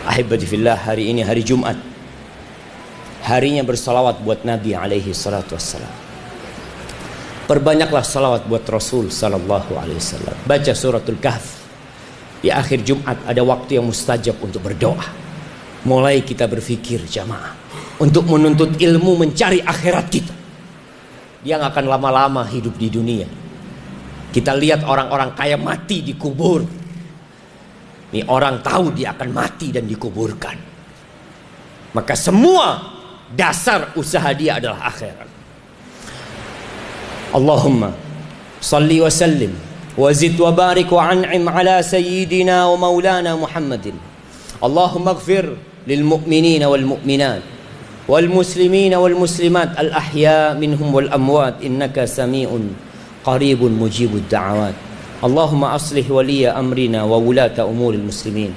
Ahibati fillah hari ini hari Jumat. Harinya bersalawat buat Nabi alaihi salatu wassalam. Perbanyaklah salawat buat Rasul sallallahu alaihi wasallam. Baca suratul kahf. Di akhir Jumat ada waktu yang mustajab untuk berdoa. Mulai kita berfikir jamaah Untuk menuntut ilmu mencari akhirat kita. Nggak akan lama-lama hidup di dunia. Kita lihat orang-orang kaya mati di kubur ini orang tahu dia akan mati dan dikuburkan. Maka semua dasar usaha dia adalah akhirat. Allahumma salli wa sallim wa zid wa barik wa an'im ala sayyidina wa maulana Muhammadin. Allahumma ighfir lil mu'minina wal mu'minat wal muslimina wal muslimat al ahya minhum wal amwat innaka sami'un qaribun mujibud da'awat. اللهم أصلح ولي أمرنا وولاة أمور المسلمين.